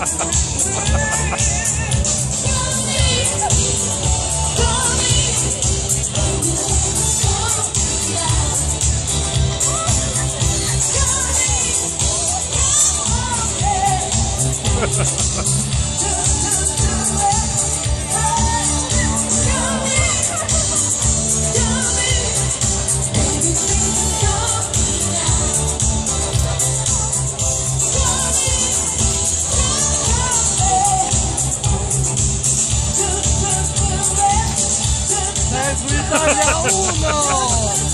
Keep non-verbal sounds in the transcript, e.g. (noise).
Ha ha ha ha. 出去打家 (laughs) 务呢。